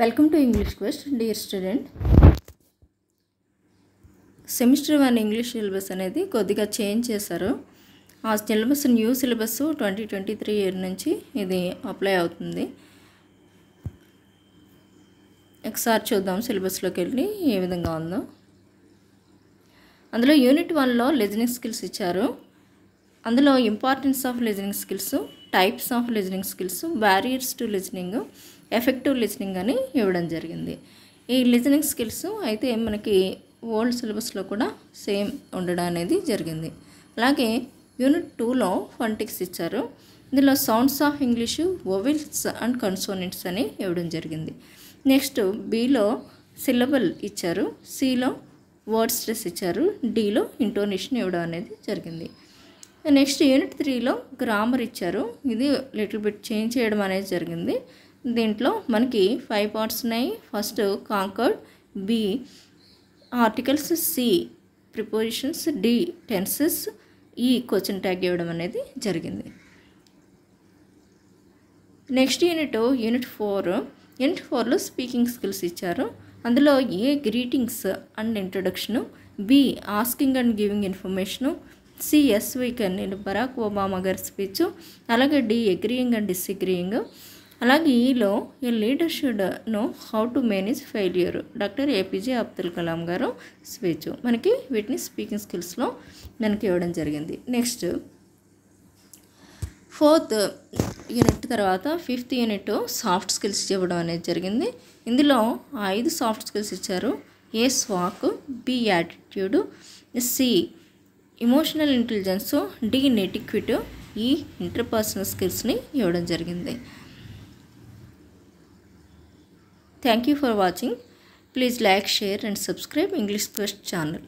Welcome to English quest dear student semester one English syllabus అనేది కొద్దిగా change చేశారు. ఆ syllabus new syllabus twenty twenty three year నుంచి ఇది అప్లై అవుతుంది. ఒకసారి చూద్దాం సిలబస్లోకి వెళ్ళి ఏ విధంగా ఉందో. అందులో యూనిట్ వన్లో లిజనింగ్ స్కిల్స్ ఇచ్చారు. అందులో importance of listening skills types of listening skills barriers to listening effective listening అని ఇవ్వడం జరిగింది. ఈ లిజనింగ్ స్కిల్స్ అయితే మనకి ఓల్డ్ సిలబస్లో కూడా సేమ్ ఉండడం అనేది జరిగింది. అలాగే యూనిట్ టూలో ఫంటిక్స్ ఇచ్చారు. ఇందులో sounds of English vowels and consonants అని ఇవ్వడం జరిగింది. నెక్స్ట్ బీలో సిలబల్ ఇచ్చారు. సిలో వర్డ్ స్ట్రెస్ ఇచ్చారు. డీలో ఇంటోనేషన్ ఇవ్వడం అనేది జరిగింది. నెక్స్ట్ యూనిట్ త్రీలో గ్రామర్ ఇచ్చారు. ఇది లిటిల్ బిట్ చేంజ్ చేయడం అనేది జరిగింది. దీంట్లో మనకి ఫైవ్ పార్ట్స్ ఉన్నాయి. First concord B articles C prepositions D tenses E question tag ఇవ్వడం అనేది జరిగింది. Next unit unit four unit ఫోర్లో స్పీకింగ్ స్కిల్స్ ఇచ్చారు. అందులో A greetings and introduction B asking and giving information C yes we can నేను Barack Obama గారి speech అలాగే D agreeing and disagreeing. అలాగే ఈలో A leader should know how to manage failure doctor APJ Abdul Kalam గారు speech. మనకి వీటిని speaking స్కిల్స్లో మనకి ఇవ్వడం జరిగింది. నెక్స్ట్ ఫోర్త్ యూనిట్ తర్వాత ఫిఫ్త్ యూనిట్ సాఫ్ట్ స్కిల్స్ ఇవ్వడం అనేది జరిగింది. ఇందులో ఐదు సాఫ్ట్ స్కిల్స్ ఇచ్చారు. A స్వాక్ B attitude C emotional intelligence D netiquette E interpersonal స్కిల్స్ని ఇవ్వడం జరిగింది. Thank you for watching please like share and subscribe English quest channel